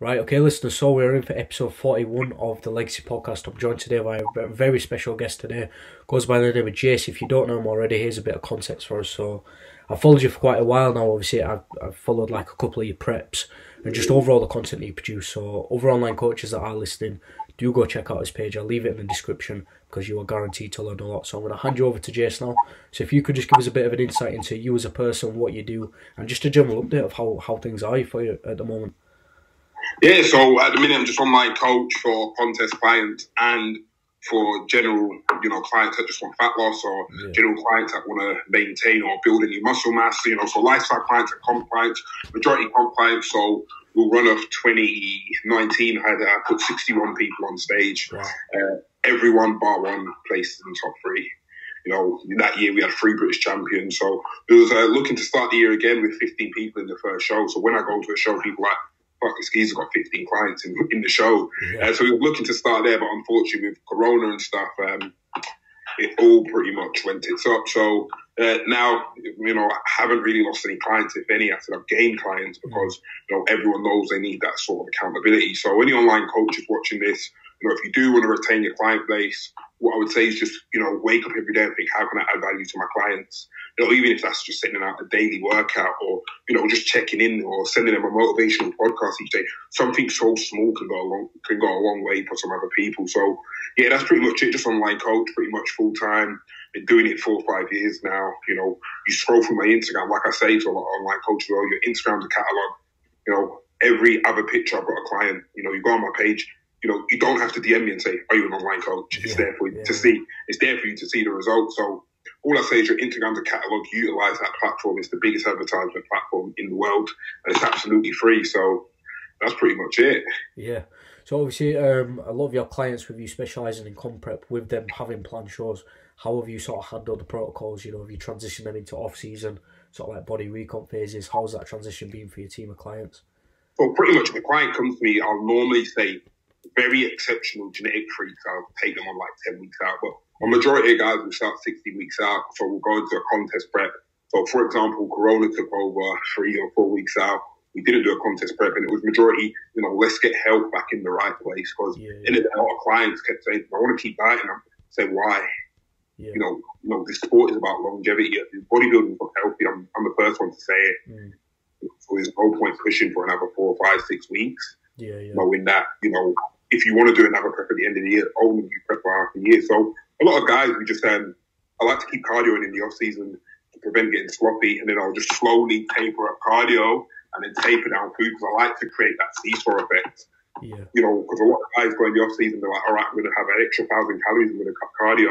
Right, okay, listeners. So we're in for episode forty-one of the Legacy Podcast. I'm joined today by a very special guest today. Goes by the name of Jase. If you don't know him already, here's a bit of context for us. So, I've followed you for quite a while now. Obviously, I've, I've followed like a couple of your preps and just overall the content that you produce. So, other online coaches that are listening, do go check out his page. I'll leave it in the description because you are guaranteed to learn a lot. So, I'm going to hand you over to Jase now. So, if you could just give us a bit of an insight into you as a person, what you do, and just a general update of how how things are for you at the moment. Yeah, so at the minute I'm just online coach for contest clients and for general, you know, clients that just want fat loss or yeah. general clients that want to maintain or build any muscle mass, you know, so lifestyle clients and comp clients, majority comp clients. So we'll run off 2019, I had I put 61 people on stage. Wow. Uh, everyone bar one placed in the top three. You know, that year we had three British champions. So it was uh, looking to start the year again with 15 people in the first show. So when I go to a show, people like, fucking skis got 15 clients in, in the show. Yeah. Uh, so we were looking to start there, but unfortunately with Corona and stuff, um, it all pretty much went tits up. So uh, now, you know, I haven't really lost any clients, if any. I said I've gained clients because, you know, everyone knows they need that sort of accountability. So any online coaches watching this, you know, if you do want to retain your client base, what I would say is just, you know, wake up every day and think, how can I add value to my clients? You know, even if that's just sending out a daily workout or, you know, just checking in or sending them a motivational podcast each day. Something so small can go a long, can go a long way for some other people. So yeah, that's pretty much it. Just online coach, pretty much full time. Been doing it for five years now. You know, you scroll through my Instagram, like I say to a lot of online coaches, well, your Instagram's a catalog. You know, every other picture I've got a client. You know, you go on my page, you know, you don't have to DM me and say, "Are you an online coach?" It's yeah, there for you yeah. to see. It's there for you to see the results. So all I say is your Instagram's a catalog. Utilize that platform. It's the biggest advertisement platform in the world, and it's absolutely free. So that's pretty much it. Yeah. So obviously, um, a lot of your clients with you specialising in comp prep, with them having planned shows, how have you sort of handled the protocols? You know, have you transitioned them into off season, sort of like body recomp phases? How's that transition been for your team of clients? Well, pretty much, if a client comes to me, I'll normally say very exceptional genetic freaks, I'll take them on like 10 weeks out. But a majority of guys will start 60 weeks out. So we'll go into a contest prep. So, for example, Corona took over three or four weeks out. We didn't do a contest prep, and it was majority, you know, let's get health back in the right place. Because yeah, yeah. a lot of clients kept saying, I want to keep dieting. I say, why? Yeah. You know, you know, this sport is about longevity. Bodybuilding is healthy. I'm, I'm the first one to say it. Mm. So there's no point pushing for another four, five, six weeks. Yeah, yeah. Knowing that, you know, if you want to do another prep at the end of the year, only you prep for half the year. So a lot of guys, we just um, I like to keep cardio in, in the off season to prevent getting sloppy, and then I'll just slowly taper up cardio and then taper down food because I like to create that seesaw effect. Yeah. You know, because a lot of guys go in the off season, they're like, all right, I'm going to have an extra thousand calories, I'm going to cut cardio,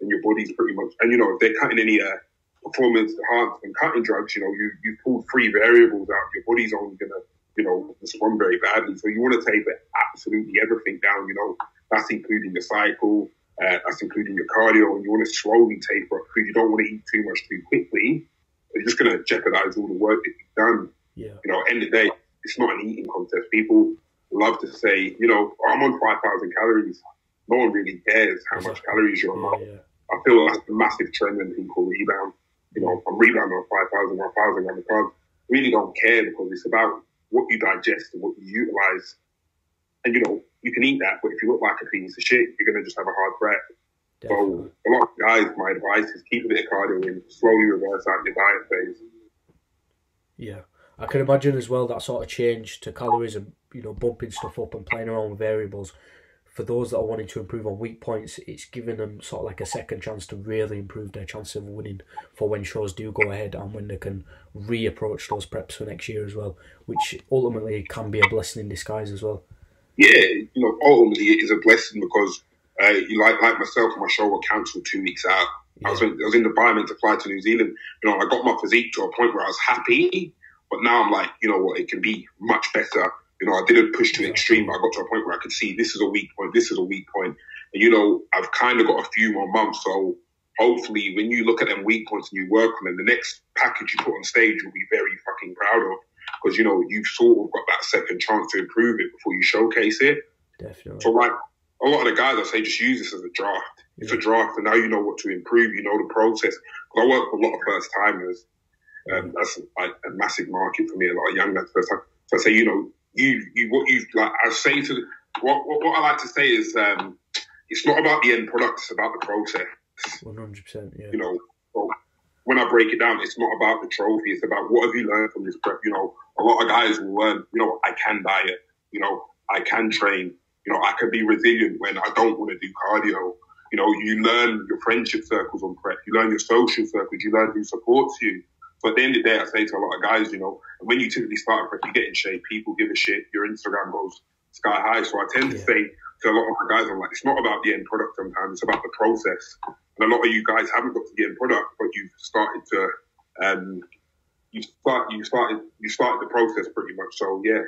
and your body's pretty much, and you know, if they're cutting any uh, performance enhancement cutting drugs, you know, you you pull three variables out, your body's only going to you know, respond very badly. So you want to take absolutely everything down, you know, that's including the cycle, uh, that's including your cardio, and you want to slowly taper up because you don't want to eat too much too quickly. You're just going to jeopardize all the work that you've done. Yeah. You know, end of the day, it's not an eating contest. People love to say, you know, I'm on 5,000 calories. No one really cares how much calories you're on. Yeah, yeah. I feel that's a massive trend when people rebound. You know, I'm rebounding on 5,000, 1,000 on the carbs. Really don't care because it's about what you digest and what you utilize. And you know, you can eat that, but if you look like a piece of shit, you're gonna just have a hard breath. Definitely. So a lot of guys, my advice is keep a bit of cardio and slowly reverse out your diet phase. Yeah. I can imagine as well that sort of change to calories and you know bumping stuff up and playing around with variables for those that are wanting to improve on weak points, it's giving them sort of like a second chance to really improve their chance of winning for when shows do go ahead and when they can reapproach those preps for next year as well, which ultimately can be a blessing in disguise as well. Yeah, you know, ultimately it is a blessing because uh, you like like myself, my show was cancelled two weeks out. Yeah. I was in, I was in Dubai, meant to fly to New Zealand. You know, I got my physique to a point where I was happy, but now I'm like, you know what, it can be much better you know, I didn't push to an extreme, but I got to a point where I could see this is a weak point, this is a weak point. And, you know, I've kind of got a few more months. So hopefully when you look at them weak points and you work on them, the next package you put on stage you'll be very fucking proud of. Because, you know, you've sort of got that second chance to improve it before you showcase it. Definitely. So, like, a lot of the guys I say just use this as a draft. It's yeah. a draft, and now you know what to improve. You know the process. Because I work with a lot of first timers. Um, that's like a massive market for me. A lot of young lads first time. So I say, you know, you you what you like. I say to what, what what I like to say is um, it's not about the end product; it's about the process. One hundred percent. Yeah. You know, so when I break it down, it's not about the trophy. It's about what have you learned from this prep. You know, a lot of guys will learn. You know, I can diet. You know, I can train. You know, I can be resilient when I don't want to do cardio. You know, you learn your friendship circles on prep. You learn your social circles. You learn who supports you. But at the end of the day, I say to a lot of guys, you know, when you typically start a prep, you get in shape. People give a shit. Your Instagram goes sky high. So I tend to say to a lot of my guys, I'm like, it's not about the end product sometimes. It's about the process. And a lot of you guys haven't got to the end product, but you've started to, um, you start, you started, you started the process pretty much. So yeah,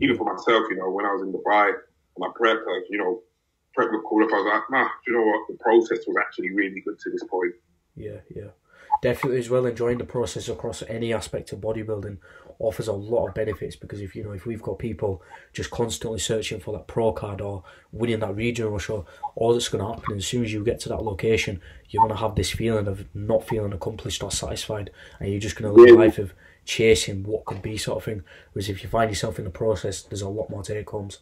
even for myself, you know, when I was in Dubai, my prep, uh, you know, prep was cool. If I was like, nah, you know what, the process was actually really good to this point. Yeah, yeah. Definitely as well enjoying the process across any aspect of bodybuilding offers a lot of benefits because if you know if we've got people just constantly searching for that pro card or winning that regional show, all that's going to happen as soon as you get to that location, you're going to have this feeling of not feeling accomplished or satisfied, and you're just going to live a life of chasing what could be sort of thing. Whereas if you find yourself in the process, there's a lot more take homes.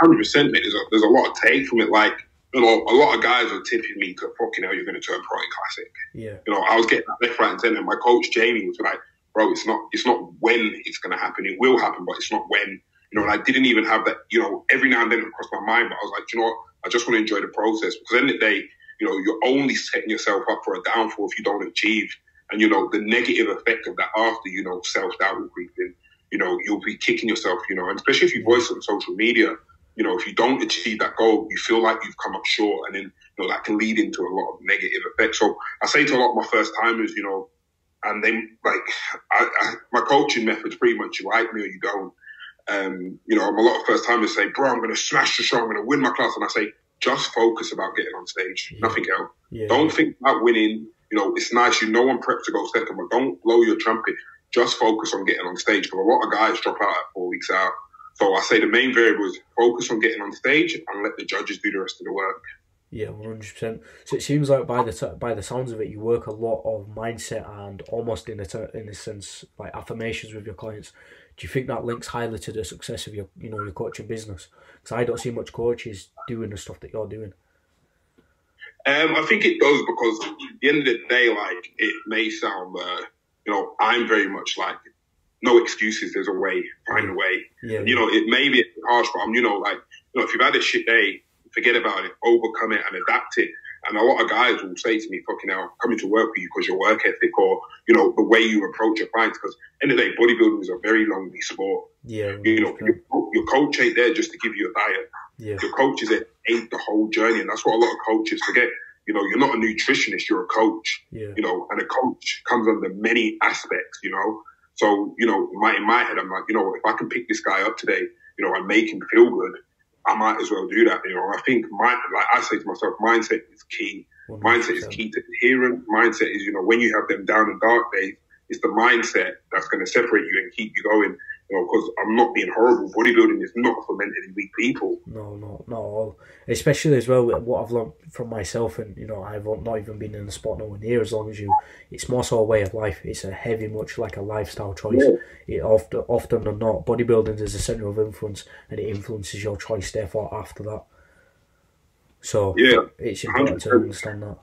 Hundred percent, mate. There's a, there's a lot of take from it. Like you know, a lot of guys are tipping me to fucking hell, you're going to turn pro in classic. Yeah. You know, I was getting that left, right, and center. My coach Jamie was like, bro, it's not it's not when it's going to happen. It will happen, but it's not when. You know, and I didn't even have that. You know, every now and then it crossed my mind, but I was like, you know what? I just want to enjoy the process because at the end of the day, you know, you're only setting yourself up for a downfall if you don't achieve. And you know, the negative effect of that after, you know, self doubt will creep in. You know, you'll be kicking yourself. You know, and especially if you voice it on social media. You know, if you don't achieve that goal, you feel like you've come up short, and then you know that can lead into a lot of negative effects. So I say to a lot of my first timers, you know, and they like I, I, my coaching methods pretty much you like me or you don't. Um, you know, a lot of first timers say, "Bro, I'm going to smash the show. I'm going to win my class," and I say, "Just focus about getting on stage, nothing else. Yeah. Don't think about winning. You know, it's nice. You know, one prep to go second, but don't blow your trumpet. Just focus on getting on stage. Because a lot of guys drop out at four weeks out. So I say the main variable is focus on getting on stage and let the judges do the rest of the work. Yeah, one hundred percent. So it seems like by the by the sounds of it, you work a lot of mindset and almost in a in a sense like affirmations with your clients. Do you think that links highly to the success of your you know your coaching business? Because I don't see much coaches doing the stuff that you're doing. Um, I think it does because at the end of the day, like it may sound, uh, you know, I'm very much like no excuses. There's a way, find a way. Yeah, you know, it may be harsh, but I'm, you know, like you know, if you've had a shit day, forget about it, overcome it, and adapt it. And a lot of guys will say to me, fucking hell, coming to work with you because your work ethic or, you know, the way you approach your clients. Because end of the day, bodybuilding is a very lonely sport. Yeah. You know, your, your, coach ain't there just to give you a diet. Yeah. Your coach is there ain't the whole journey. And that's what a lot of coaches forget. You know, you're not a nutritionist, you're a coach. Yeah. You know, and a coach comes under many aspects, you know. So, you know, in my, in my head, I'm like, you know, if I can pick this guy up today, you know, and make him feel good, I might as well do that. You know, I think my, like I say to myself, mindset is key. 100%. Mindset is key to adherence. Mindset is, you know, when you have them down and dark days, it's the mindset that's going to separate you and keep you going. You know, because I'm not being horrible. Bodybuilding is not for mentally weak people. No, no, not all. Especially as well, what I've learned from myself, and you know, I've not even been in the sport nowhere near as long as you. It's more so a way of life. It's a heavy, much like a lifestyle choice. Yeah. It often, often or not, bodybuilding is a centre of influence, and it influences your choice. Therefore, after that, so yeah, it's important 100%. to understand that.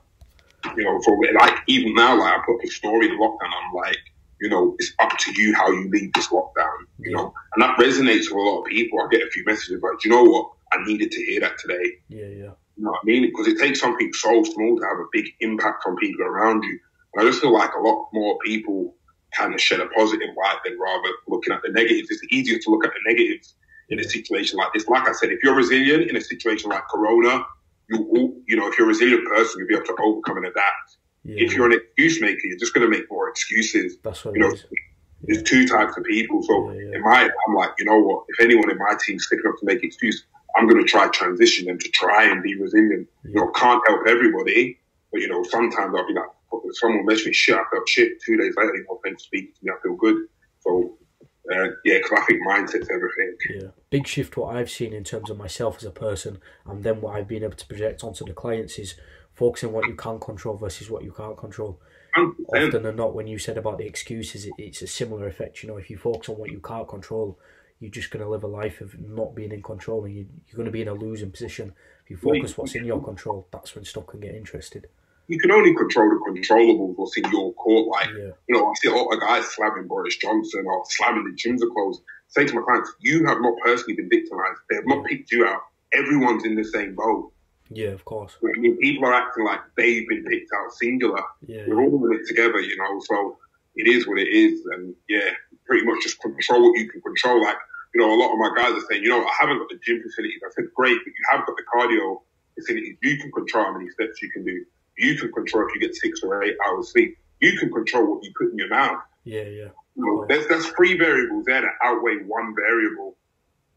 You know, for like even now, like I put the story in lockdown. I'm like you know, it's up to you how you lead this lockdown, you know, and that resonates with a lot of people. I get a few messages like, you know what, I needed to hear that today. Yeah, yeah. You know what I mean? Because it takes something so small to have a big impact on people around you. And I just feel like a lot more people kind of shed a positive light than rather looking at the negatives. It's easier to look at the negatives in a situation like this. Like I said, if you're resilient in a situation like Corona, you you know, if you're a resilient person, you'll be able to overcome and adapt. Yeah. If you're an excuse maker, you're just going to make more excuses. That's what you know. There's yeah. two types of people. So in my, I'm like, you know what? If anyone in my team's sticking up to make excuses, I'm going to try transition them to try and be resilient. You know, can't help everybody, but you know, sometimes I'll be like, someone message me shit, I felt shit. Two days later, you know, thanks for speaking to me, I feel good. So uh, yeah, because I think mindset's everything. Yeah, big shift. What I've seen in terms of myself as a person, and then what I've been able to project onto the clients is focusing on what you can control versus what you can't control. 100%. Often than not, when you said about the excuses, it, it's a similar effect. You know, if you focus on what you can't control, you're just going to live a life of not being in control, and you, you're going to be in a losing position. If you focus what's in your control, that's when stuff can get interested. You can only control the controllables, what's in your court. Like, yeah. you know, I see a lot of guys slamming Boris Johnson or slamming the gyms are closed. Say to my clients, you have not personally been victimized. They have not picked you out. Everyone's in the same boat. Yeah, of course. I mean, people are acting like they've been picked out singular. Yeah. We're all in it together, you know. So it is what it is, and yeah, pretty much just control what you can control. Like you know, a lot of my guys are saying, you know, I haven't got the gym facilities. I said, great, but you have got the cardio facilities. You can control how many steps you can do. You can control if you get six or eight hours sleep. You can control what you put in your mouth. Yeah, yeah. You know, there's, there's three variables there that outweigh one variable.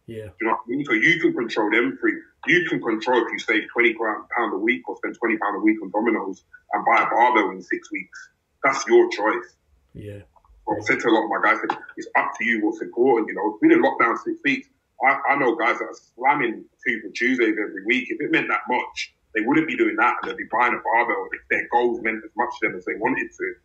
Yeah. You know what I mean? So you can control them three. You can control if you save twenty pound a week or spend twenty pound a week on Domino's and buy a barbell in six weeks. That's your choice. Yeah. Well, I said to a lot of my guys, it's up to you what's important. You know, it's been in lockdown six weeks. I, I know guys that are slamming two for Tuesdays every week. If it meant that much, they wouldn't be doing that and they'd be buying a barbell if their goals meant as much to them as they wanted to. You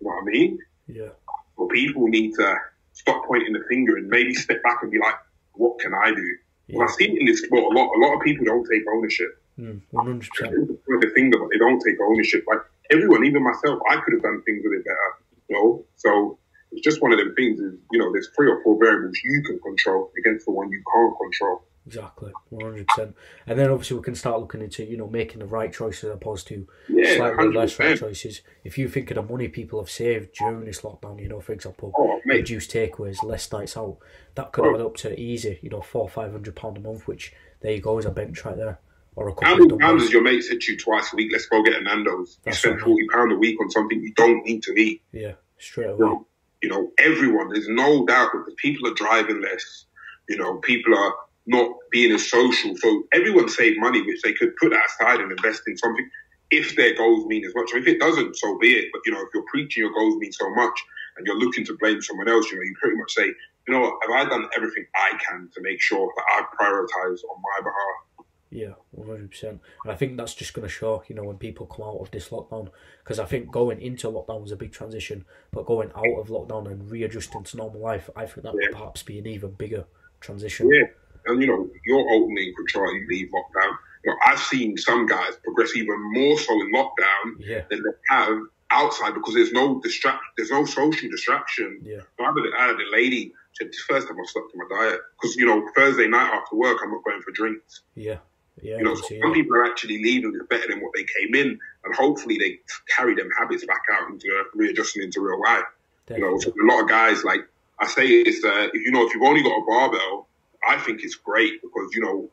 know what I mean? Yeah. Well, people need to stop pointing the finger and maybe step back and be like, what can I do? Yeah. Well, I've seen in this sport a lot. A lot of people don't take ownership. Mm, 100%. They the finger, but they don't take ownership. Like everyone, even myself, I could have done things a bit better. You know, so it's just one of them things. Is you know, there's three or four variables you can control against the one you can't control. Exactly, one hundred percent. And then obviously we can start looking into you know making the right choices as opposed to yeah, slightly 100%. less right choices. If you think of the money people have saved during this lockdown, you know, for example, oh, reduced takeaways, less nights out, that could oh. add up to easy, you know, four five hundred pound a month. Which there you go, is a bench right there. Or a How many pounds does your mate said to you twice a week? Let's go get a Nando's. You spend forty pound a week on something you don't need to eat. Yeah, straight away. You know, you know, everyone. There's no doubt because people are driving less. You know, people are not being as social. So everyone saved money, which they could put that aside and invest in something if their goals mean as much. I mean, if it doesn't, so be it. But, you know, if you're preaching your goals mean so much and you're looking to blame someone else, you know, you pretty much say, you know what, have I done everything I can to make sure that I prioritize on my behalf? Yeah, one hundred percent. And I think that's just going to show, you know, when people come out of this lockdown, because I think going into lockdown was a big transition, but going out of lockdown and readjusting to normal life, I think that yeah. would perhaps be an even bigger transition. Yeah, and you know, you're in control. You leave lockdown. You know, I've seen some guys progress even more so in lockdown yeah. than they have outside because there's no distract, there's no social distraction. Yeah. I had, a, I had a lady. Said, first time I stuck to my diet because you know Thursday night after work I'm not going for drinks. Yeah. Yeah, you know, so some people are actually leaving it better than what they came in, and hopefully they carry them habits back out into uh, readjusting into real life. Definitely. You know, so a lot of guys like I say is uh, if you know if you've only got a barbell, I think it's great because you know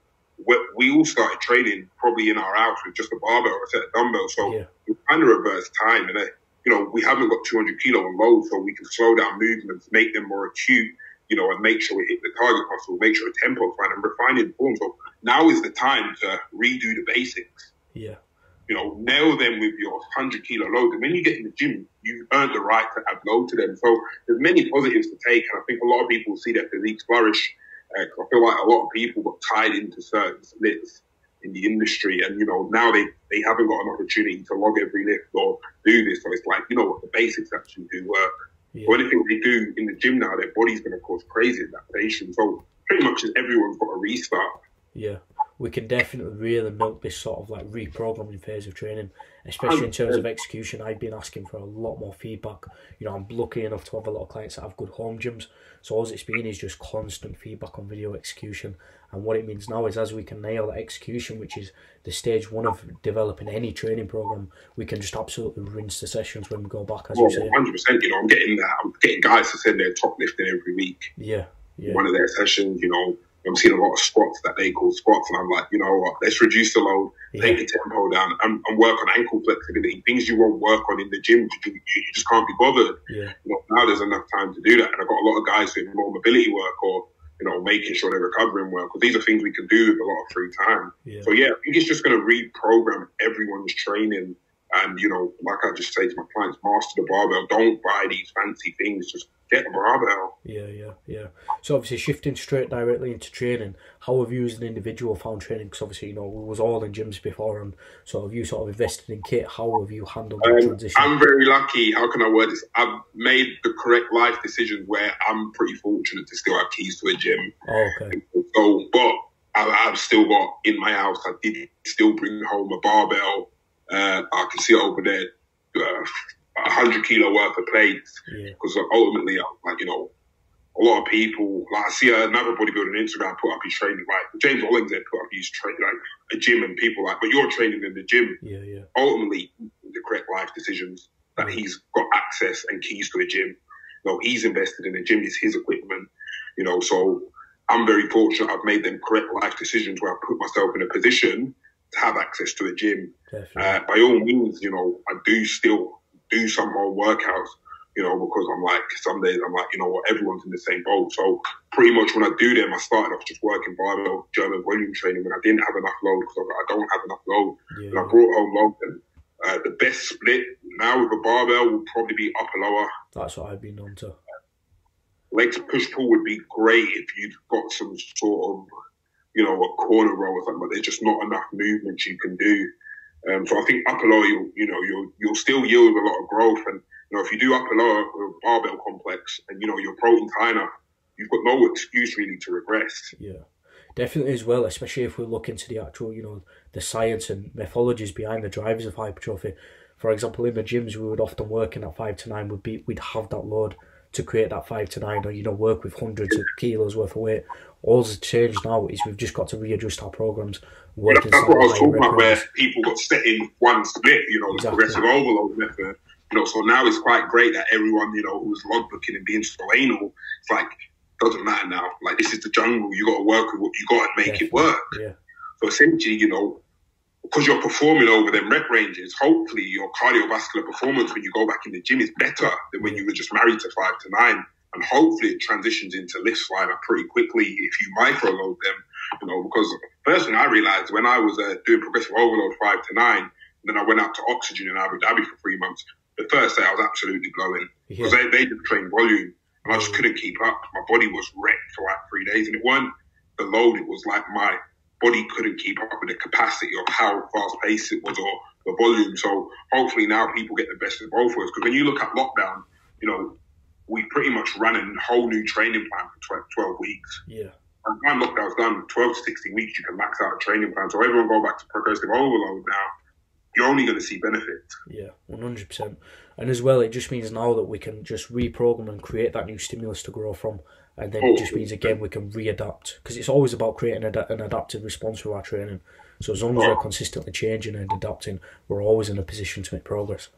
we all started training probably in our house with just a barbell or a set of dumbbells, so yeah. we kind of reverse time, and uh, you know we haven't got 200 kilo on load, so we can slow down movements, make them more acute, you know, and make sure we hit the target muscle, make sure the tempo's fine, and refining form. So now is the time to redo the basics. Yeah. You know, nail them with your 100 kilo load. And when you get in the gym, you've earned the right to add load to them. So there's many positives to take. And I think a lot of people see that physiques flourish I feel like a lot of people got tied into certain splits in the industry, and you know now they they haven't got an opportunity to log every lift or do this. So it's like you know what the basics actually do work. Yeah. Or anything they do in the gym now, their body's going to cause crazy adaptation. So pretty much everyone's got a restart. Yeah we can definitely really milk this sort of like reprogramming phase of training, especially in terms of execution. I've been asking for a lot more feedback. You know, I'm lucky enough to have a lot of clients that have good home gyms. So all it's been is just constant feedback on video execution. And what it means now is as we can nail that execution, which is the stage one of developing any training program, we can just absolutely rinse the sessions when we go back, as well, you say. 100%, you know, I'm getting that. I'm getting guys to send their top lifting every week. Yeah. Yeah. One of their sessions, you know, I'm seeing a lot of squats that they call squats, and I'm like, you know what? Let's reduce the load, yeah. take the tempo down, and, and, work on ankle flexibility. Things you won't work on in the gym, you, you just can't be bothered. Yeah. You know, now there's enough time to do that, and I've got a lot of guys doing more mobility work or you know making sure they're recovering well because these are things we can do with a lot of free time. Yeah. So yeah, I think it's just going to reprogram everyone's training And, you know, like I just say to my clients, master the barbell. Don't buy these fancy things. Just get a barbell. Yeah, yeah, yeah. So obviously shifting straight directly into training, how have you as an individual found training? Because obviously, you know, we was all in gyms before and so have you sort of invested in kit? How have you handled that Um, transition? I'm very lucky. How can I word this? I've made the correct life decisions where I'm pretty fortunate to still have keys to a gym. oh, okay. So, but I, I've still got in my house. I did still bring home a barbell. Uh, I can see it over there, uh, a hundred kilo worth of plates. Yeah. Because ultimately, uh, like you know, a lot of people like I see another bodybuilder on Instagram put up his training. Like James Hollingshead put up his training, like a gym, and people like, but you're training in the gym. Yeah, yeah. Ultimately, the correct life decisions that he's got access and keys to a gym. You know, he's invested in the gym. It's his equipment. You know, so I'm very fortunate. I've made them correct life decisions where I put myself in a position to have access to a gym. Uh, by all means, you know, I do still do some more workouts, you know, because I'm like, some days I'm like, you know what, everyone's in the same boat. So pretty much when I do them, I started off just working barbell, German volume training when I didn't have enough load because I don't have enough load. And I brought home load. And, uh, the best split now with a barbell will probably be upper lower. That's what I've been on to. Legs push pull would be great if you've got some sort of, you know, a corner row or something, but there's just not enough movements you can do. Um, so I think upper lower, you you know, you'll you'll still yield a lot of growth, and you know, if you do upper lower with barbell complex, and you know your protein's high enough, you've got no excuse really to regress. Yeah, definitely as well. Especially if we look into the actual, you know, the science and methodologies behind the drivers of hypertrophy. For example, in the gyms, we would often work in that five to nine. Would be we'd have that load to create that five to nine, or you know, work with hundreds of kilos worth of weight. All that's changed now is we've just got to readjust our programs. Work That's, what I was talking about, where people got set in one split, you know, the Exactly. progressive overload method. You know, so now it's quite great that everyone, you know, who's logbooking and being so anal, it's like doesn't matter now. Like this is the jungle. You got to work with what you got to make Definitely. it work. Yeah, So essentially, you know, because you're performing over them rep ranges, hopefully your cardiovascular performance when you go back in the gym is better than when you were just married to five to nine. And hopefully it transitions into lift slider pretty quickly if you micro load them, you know, because personally I realized when I was uh, doing progressive overload five to nine, then I went out to oxygen in Abu Dhabi for three months. The first day I was absolutely glowing yeah, because they, they just trained volume and I just couldn't keep up. My body was wrecked for like three days and it wasn't the load, it was like my body couldn't keep up with the capacity of how fast paced it was or the volume. So hopefully now people get the best of both worlds because when you look at lockdown, you know, we pretty much ran a whole new training plan for 12, 12 weeks. yeah, And when lockdown's done, 12 to 16 weeks, you can max out a training plan. So everyone go back to progressive overload now. You're only going to see benefits. yeah, one hundred percent. And as well, it just means now that we can just reprogram and create that new stimulus to grow from, and then it just means again we can readapt because it's always about creating ad- an adaptive response to our training. So as long as we're oh. consistently changing and adapting, we're always in a position to make progress.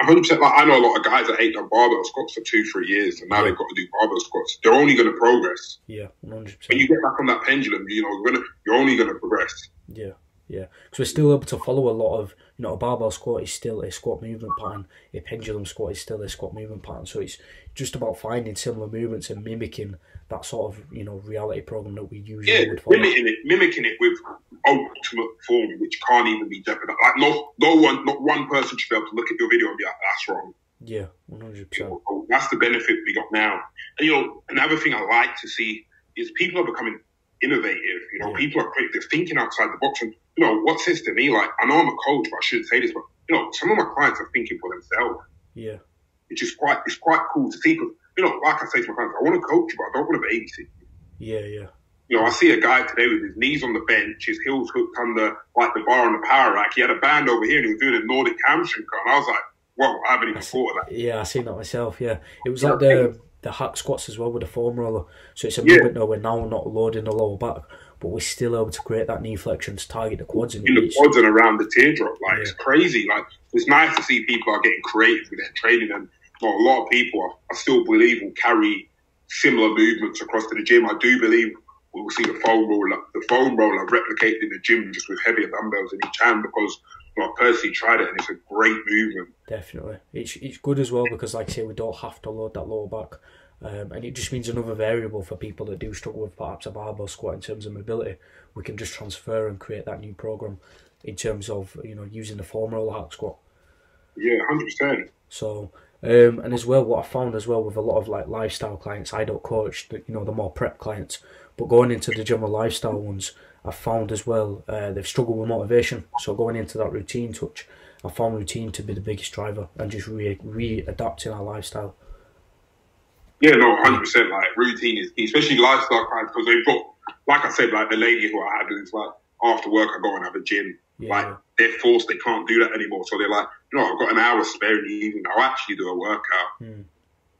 100%. Like, I know a lot of guys that ain't done barbell squats for two, three years, and now they've got to do barbell squats. They're only going to progress. Yeah, hundred percent. When you get back on that pendulum, you know, you're, gonna, you're only going to progress. Yeah, yeah. Because we're still able to follow a lot of, you know, a barbell squat is still a squat movement pattern. A pendulum squat is still a squat movement pattern. So it's just about finding similar movements and mimicking that sort of, you know, reality program that we usually Yeah, would follow. mimicking it, mimicking it with ultimate form, which can't even be jeopardized. Like no, no one, not one person should be able to look at your video and be like, "That's wrong." Yeah, one hundred percent. Oh, that's the benefit we got now. And you know, another thing I like to see is people are becoming innovative. You know, Yeah. people are. They're thinking outside the box. And you know, what says to me, like I know I'm a coach, but I shouldn't say this, but you know, some of my clients are thinking for themselves. Yeah, Which is quite, it's quite cool to see. Because you know, like I say to my clients, I want to coach you, but I don't want to babysit. you. yeah, yeah, You know, I see a guy today with his knees on the bench, his heels hooked under like the bar on the power rack. He had a band over here and he was doing a Nordic hamstring curl. And I was like, whoa, I haven't even thought of that. yeah. I seen that myself. Yeah, it was Yeah, like the the hack squats as well with the foam roller. So it's a Yeah. movement now we're now not loading the lower back, but we're still able to create that knee flexion to target the quads. And In the quads and around the teardrop. Like, it's crazy. Like, it's nice to see people are getting creative with their training. And know, a lot of people, I, I still believe, will carry similar movements across to the gym. I do believe we will see the foam roller, the foam roller replicated in the gym just with heavier dumbbells in each hand because I personally tried it and it's a great movement. Definitely, it's it's good as well because, like I say, we don't have to load that lower back, um, and it just means another variable for people that do struggle with perhaps a barbell squat in terms of mobility. We can just transfer and create that new program in terms of you know using the foam roller hack squat. Yeah, hundred percent. So. Um, and as well, what I found as well with a lot of like lifestyle clients, I don't coach, the, you know, the more prep clients, but going into the general lifestyle ones, I found as well uh, they've struggled with motivation. So going into that routine touch, I found routine to be the biggest driver and just re readapting our lifestyle. Yeah, no, hundred percent. Like routine is key, especially lifestyle clients because they've got, like I said, like the lady who I had is like after work I go and have a gym. Yeah. Like they're forced, they can't do that anymore. So they're like, you know, I've got an hour spare in the evening. I'll actually do a workout. Mm.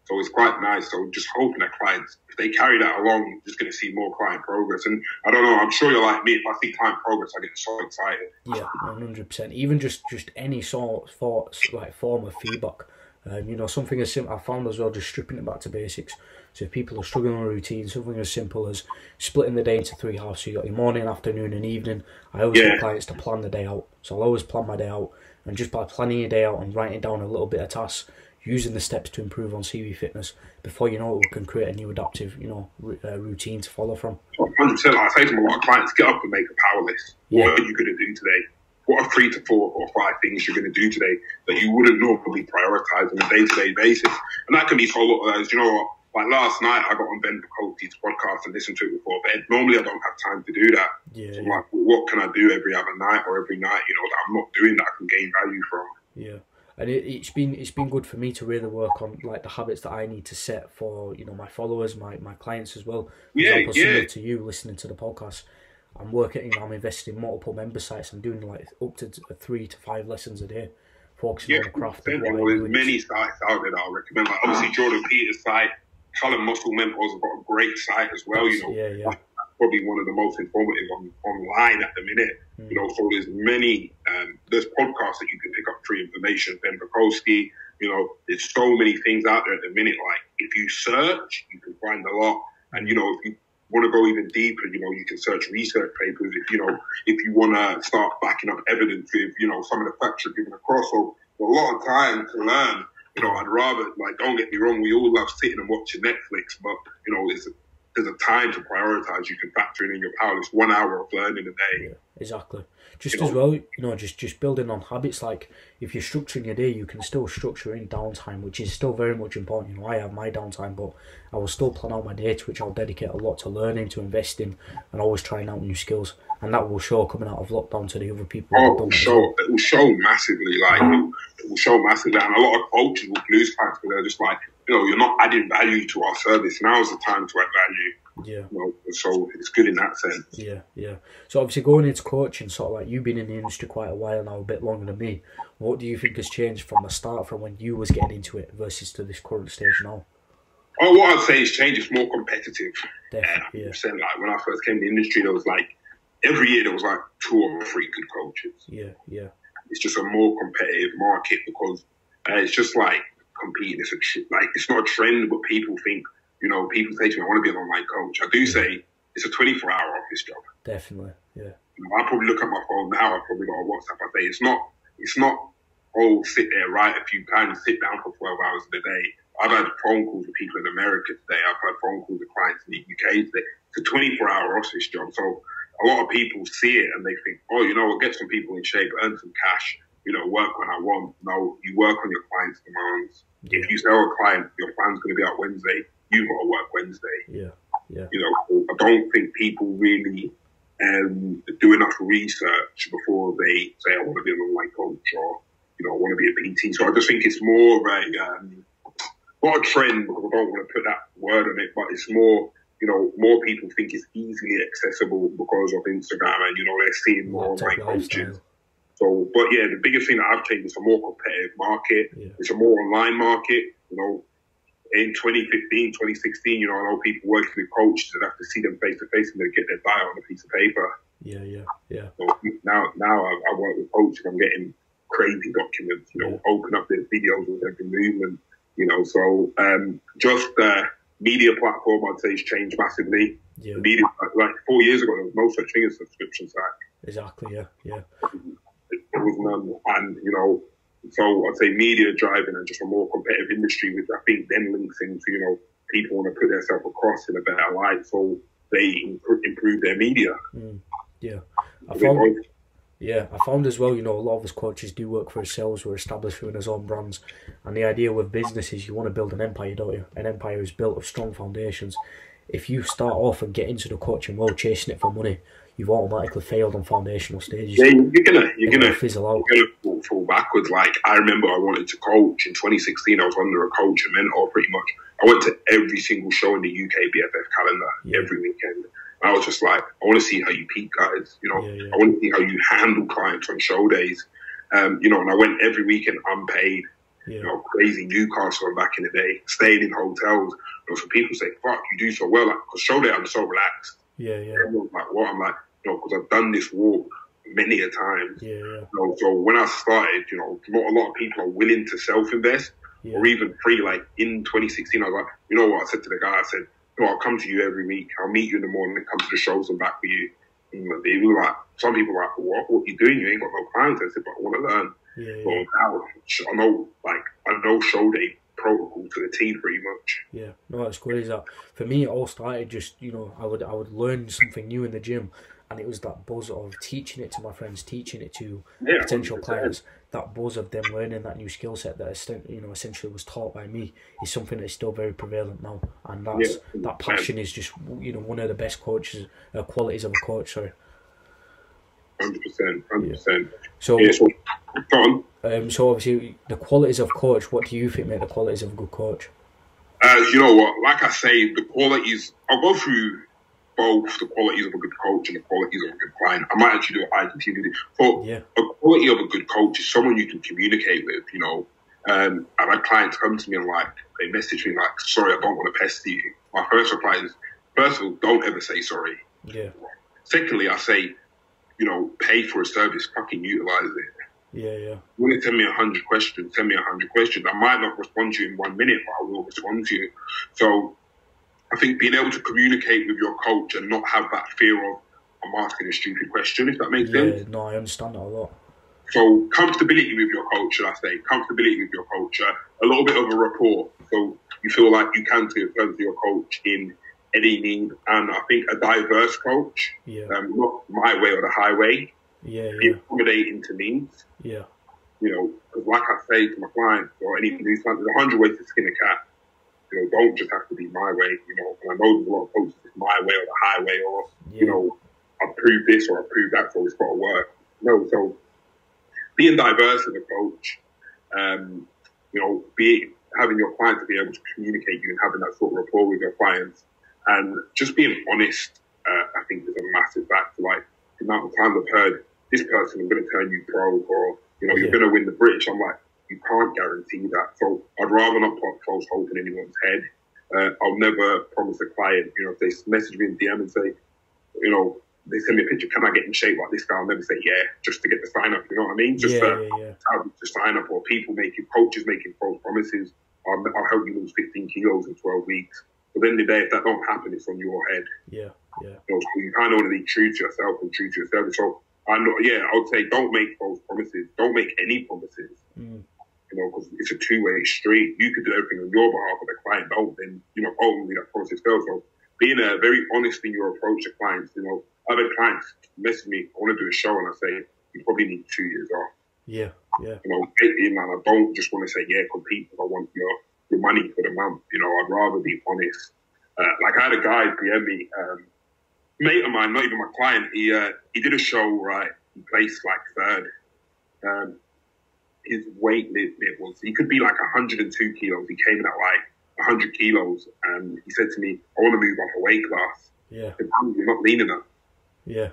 So it's quite nice. So just hoping that clients, if they carry that along, you're just going to see more client progress. And I don't know, I'm sure you're like me. If I see client progress, I get so excited. Yeah, 100%. Even just, just any sort of like form of feedback. Um, you know, something as simple, I found as well, just stripping it back to basics. So if people are struggling with routine, something as simple as splitting the day into three halves. So you got your morning, afternoon, and evening. I always yeah. get clients to plan the day out. So I'll always plan my day out. And just by planning your day out and writing down a little bit of tasks, using the steps to improve on CV fitness, before you know it, we can create a new adaptive, you know, uh, routine to follow from. 100%. I say to a lot of clients, get up and make a power list. Yeah. What are you going to do today? What are three to four or five things you're going to do today that you wouldn't normally prioritize on a day to day basis? And that can be lot of those, you know what? Like last night, I got on Ben Pakulski's podcast and listened to it before bed. Normally, I don't have time to do that. Yeah, so, like, what can I do every other night or every night, you know, that I'm not doing that I can gain value from? Yeah and it, has been it's been good for me to really work on like the habits that I need to set for you know my followers, my my clients as well. Yeah, example, yeah. Similar to you listening to the podcast, I'm working. I'm investing in multiple member sites. I'm doing like up to three to five lessons a day, focusing yeah, on the craft. There's many sites out there that I recommend. Like obviously Jordan Peters' site, Callum Muscle Mentors have got a great site as well. You know, yeah, yeah probably one of the most informative on, online at the minute. Mm. You know, so there's many, um, there's podcasts that you can pick up free information. Ben Pakulski, you know, there's so many things out there at the minute. Like if you search, you can find a lot. And you know, if you want to go even deeper, you know, you can search research papers. If you know, if you want to start backing up evidence with, you know, some of the facts you're giving across. So a lot of time to learn. You know, I'd rather like, don't get me wrong, we all love sitting and watching Netflix, but you know, it's there's a time to prioritize. You can factor in in your power. It's one hour of learning a day. Yeah, exactly. Just you as know? well, you know, just just building on habits. Like if you're structuring your day, you can still structure in downtime, which is still very much important. You know, I have my downtime, but I will still plan out my day to which I'll dedicate a lot to learning, to investing, and always trying out new skills. And that will show coming out of lockdown to the other people. Oh, it will show. It will show massively. Like it will show massively, and a lot of coaches will lose clients because they're just like, you know, you're not adding value to our service. Now is the time to add value. Yeah. Well, so it's good in that sense. Yeah, yeah. So obviously going into coaching, sort of like you've been in the industry quite a while now, a bit longer than me. What do you think has changed from the start, from when you was getting into it versus to this current stage now? Oh, what I'd say is change. is more competitive. Definitely, yeah. Saying like when I first came to the industry, there was like every year there was like two or three good coaches. Yeah, yeah. It's just a more competitive market because uh, it's just like competing. It's a like it's not a trend, but people think you know, people say to me, I want to be an online coach. I do say it's a 24 hour office job. Definitely, yeah. You know, I probably look at my phone now, I've probably got a WhatsApp. I say it's not, it's not, oh, sit there, write a few plans, sit down for 12 hours a day. I've had phone calls with people in America today. I've had phone calls with clients in the UK today. It's a 24 hour office job. So a lot of people see it and they think, oh, you know, we'll get some people in shape, earn some cash, you know, work when I want. No, you work on your client's demands. Yeah. If you tell a client your plan's going to be out Wednesday, you've got to work Wednesday. Yeah, yeah. You know, I don't think people really um, do enough research before they say, I want to be an online coach or, you know, I want to be a PT. So I just think it's more of a, um, not a trend because I don't want to put that word on it, but it's more, you know, more people think it's easily accessible because of Instagram and, you know, they're seeing more online coaches. So, but yeah, the biggest thing that I've changed is a more competitive market. Yeah. It's a more online market. You know, in 2015, 2016, you know, I know people working with coaches and have to see them face to face and they get their bio on a piece of paper. Yeah, yeah, yeah. So now, now I, I work with coaches. I'm getting crazy documents. You know, yeah. open up their videos with every movement. You know, so um, just uh, media platform, I'd say, has changed massively. Yeah. The media, like four years ago, there was no such thing as subscription site. Exactly. Yeah, yeah. There was none, and you know, so I'd say media driving and just a more competitive industry, which I think then links into, you know, people want to put themselves across in a better light. So they improve their media. Mm, yeah. I found, Yeah, I found as well, you know, a lot of us coaches do work for ourselves, we're established within our own brands. And the idea with business is you want to build an empire, don't you? An empire is built of strong foundations. If you start off and get into the coaching world chasing it for money, you've automatically failed on foundational stages. Yeah, you're gonna you're gonna fizzle out. You're gonna fall, fall backwards. Like I remember, I wanted to coach in 2016. I was under a coach and mentor pretty much. I went to every single show in the UK BFF calendar Yeah. every weekend. I was just like, I want to see how you peak guys. You know, Yeah. I want to see how you handle clients on show days. Um, you know, and I went every weekend unpaid. You know, crazy Newcastle back in the day, staying in hotels. You know, so people say, "Fuck, you do so well." Like, cause show day, I'm so relaxed. yeah, yeah, Everyone's like, "What?" I'm like, you know, because I've done this walk many a times. yeah, yeah, You know, so when I started, you know, not a lot of people are willing to self-invest yeah. or even free. Like in 2016, I was like, you know what? I said to the guy, I said, you know, I'll come to you every week. I'll meet you in the morning, come to the shows and back with you. And they were like, some people were like, what? What you doing? You ain't got no clients. I said, but I want to learn. yeah, So yeah, now I know, like, I know show day protocol to the T pretty much. yeah. No, it's good. Is that for me? It all started just you know I would I would learn something new in the gym, and it was that buzz of teaching it to my friends, teaching it to Yeah, potential 100%. clients. That buzz of them learning that new skill set that you know essentially was taught by me is something that's still very prevalent now, and that's Yeah, that 100%. passion is just you know one of the best coaches uh, qualities of a coach. Sorry. 100%. 100%. So Yeah, so, um, so obviously the qualities of coach. What do you think make the qualities of a good coach? Uh, you know what? Like I say, the qualities. I'll go through both the qualities of a good coach and the qualities of a good client. I might actually do an IGTV. But Yeah. a quality of a good coach is someone you can communicate with. You know, um, I've had clients come to me and like they message me like, "Sorry, I don't want to pester you." My first reply is, first of all, don't ever say sorry. Yeah, Secondly, I say, you know, pay for a service, fucking utilize it. yeah, yeah, You want to send me a hundred questions, send me a hundred questions. I might not respond to you in one minute, but I will respond to you. So I think being able to communicate with your coach and not have that fear of I'm asking a stupid question, if that makes sense. yeah. No, I understand that a lot. So comfortability with your coach, I say? Comfortability with your coach. Uh, a little bit of a rapport. So you feel like you can turn to your coach in any need. And I think a diverse coach, Yeah, um, not my way or the highway, yeah, be yeah, accommodating to needs. yeah, You know, because like I say to my clients or any new client, there's a hundred ways to skin a cat. You know, don't just have to be my way. You know, and I know there's a lot of coaches it's my way or the highway or yeah. you know, approve this or approve that, so it's got to work. No, so being diverse as a coach, um, you know, be having your clients to be able to communicate you and having that sort of rapport with your clients, and just being honest, uh, I think is a massive factor. Like the amount of times I've heard this person is going to turn you pro, or you know, you're going to win the British. I'm like, you can't guarantee that. So I'd rather not put false hope in anyone's head. Uh, I'll never promise a client, you know, if they message me in DM and say, you know, they send me a picture, can I get in shape like this guy? I'll never say yeah, just to get the sign up. You know what I mean? Just yeah, uh, yeah, yeah, to sign up or people making coaches making false promises. I'll, I'll help you lose 15 kilos in 12 weeks. But then the day, if that don't happen, it's on your head. yeah, yeah, You, know, so you kind of want to be true to yourself and true to yourself. So I know, yeah, I would say don't make false promises. Don't make any promises. Mm. You know, because it's a two-way street. You could do everything on your behalf, but the client don't. Then you know, ultimately that process fails. So being uh, very honest in your approach to clients. You know, had clients message me, I want to do a show, and I say you probably need two years off. yeah, yeah, You know, and I don't just want to say yeah, compete because I want your your money for the month. You know, I'd rather be honest. Uh, like I had a guy PM me, um, mate of mine, not even my client. He uh, he did a show right. He placed like third. Um, his weight limit was he could be like 102 kilos. He came in at like 100 kilos, and he said to me, "I want to move up a weight class." yeah, You're not lean enough. yeah,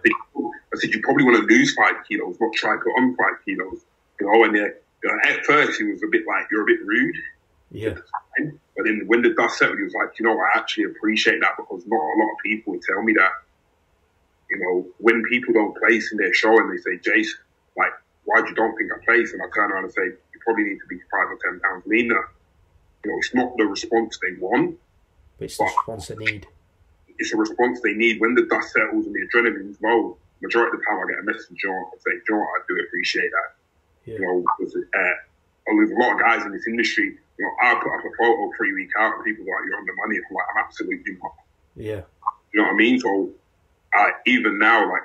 I said, you probably want to lose five kilos, not try to put on five kilos. You know, and uh, at first he was a bit like, you're a bit rude. yeah, But then when the dust settled, he was like, you know, I actually appreciate that because not a lot of people would tell me that. You know, when people don't place in their show and they say, Jason, like, why do you don't think I place? And I turn around and say, you probably need to be five or ten pounds leaner. You know, it's not the response they want. but it's the response they need. It's a response they need when the dust settles and the adrenaline's low. Majority of the time, I get a message, John, I say, John, I do appreciate that. Yeah, you know, because, uh, there's a lot of guys in this industry, you know, I put up a photo three week out and people are like, you're on the money. I'm like, I'm absolutely not. yeah, You know what I mean? So, I, even now, like,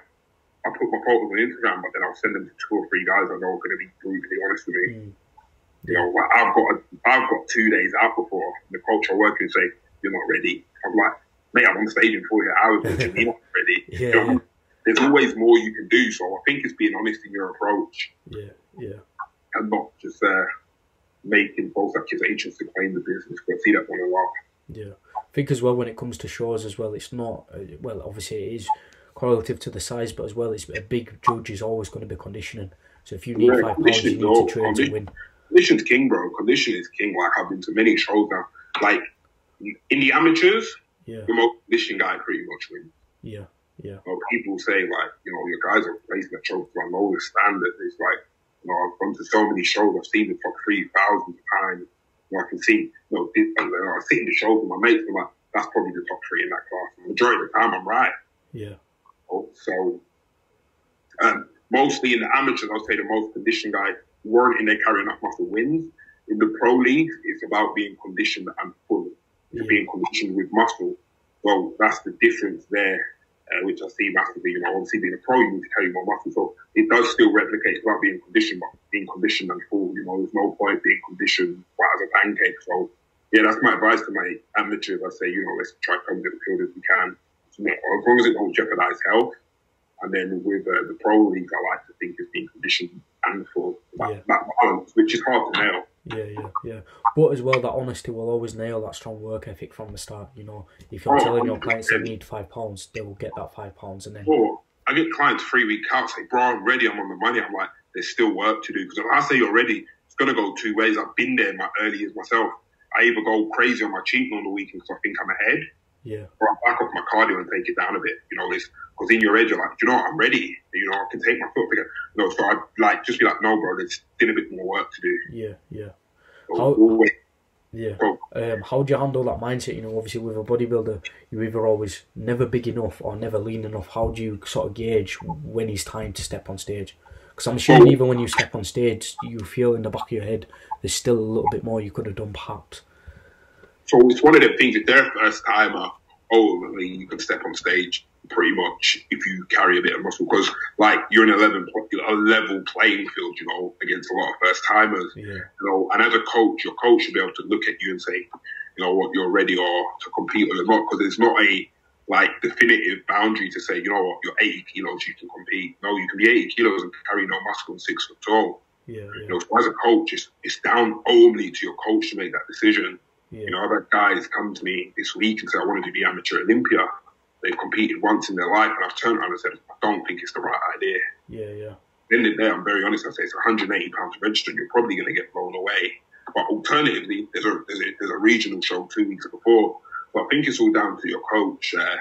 I put my photos on Instagram, but then I'll send them to two or three guys I know are going to be brutally honest with me. Mm. You know, like I've got a, I've got two days out before the coach I work with say you're not ready. I'm like, mate, I'm on stage in 48 hours. What do you not ready? Yeah, You know, yeah. There's always more you can do. So I think it's being honest in your approach Yeah, yeah, and not just uh, making false accusations to claim the business. But I see that one a lot. yeah. I think as well when it comes to shows as well, it's not uh, well. Obviously, it is correlative to the size, but as well, it's a big judge is always going to be conditioning. So if you need Yeah, five pounds, conditioning, you need no, to train to win. Condition's king, bro. Condition is king. Like I've been to many shows now. Like in the amateurs, Yeah, the most conditioned guy pretty much wins. yeah, yeah, But people say like, you know, your guys are placing that show to a lower standard. It's like, you know, I've gone to so many shows. I've seen the top three thousands of times. You know, I can see, you know, this, you know, I sit in the shows with my mates. and I'm like, that's probably the top three in that class. The majority of the time, I'm right. yeah, So, um, mostly in the amateurs, I'll say the most conditioned guys weren't in there carrying enough muscle wins. In the pro leagues, it's about being conditioned and full. Yeah. being conditioned with muscle. So that's the difference there, uh, which I see massively. You know, obviously being a pro, you need to carry more muscle. So it does still replicate. It's about being conditioned, but being conditioned and full. You know, there's no point being conditioned flat as a pancake. So yeah, that's my advice to my amateurs. I say, you know, let's try to come to the field as we can. As long as it don't jeopardize health. And then with uh, the pro league, I like to think has been conditioned and full. That, Yeah. that balance, which is hard to nail. yeah, yeah, yeah. But as well, that honesty will always nail that strong work ethic from the start. You know, if you're Oh, telling your clients they need five pounds, they will get that five pounds, and then Or I get clients three week out say, bro, I'm ready, I'm on the money. I'm like, there's still work to do. Because if I say you're ready, it's going to go two ways. I've been there in my early years myself. I either go crazy on my cheating on the weekend because I think I'm ahead, yeah, or I'll back off my cardio and take it down a bit. You know, it's because in your head, you're like, you know what, I'm ready. You know, I can take my foot again. No, so I'd like just be like, no, bro, there's still a bit more work to do. yeah, yeah, So How- always yeah. Um, how do you handle that mindset? You know, obviously with a bodybuilder, you're either always never big enough or never lean enough. How do you sort of gauge when it's time to step on stage? Because I'm assuming even when you step on stage, you feel in the back of your head there's still a little bit more you could have done, perhaps. So it's one of the things. If they're a first timer, ultimately you can step on stage pretty much if you carry a bit of muscle because like you're in a level a level playing field, you know, against a lot of first timers. Yeah, You know, and as a coach, your coach should be able to look at you and say, you know what, you're ready or to compete or not because it's not a like definitive boundary to say, you know what, you're 80 kilos, you can compete. No, you can be 80 kilos and carry no muscle and six foot tall. yeah, You know, so as a coach, it's, it's down only to your coach to make that decision. Yeah, You know, I've had guys come to me this week and say, I wanted to be amateur Olympia. They've competed once in their life, and I've turned around and said, I don't think it's the right idea. yeah, yeah, At the day, I'm very honest. I say it's 180 pounds to register, and you're probably going to get blown away. But alternatively, there's a, there's a there's a regional show two weeks before. But I think it's all down to your coach uh,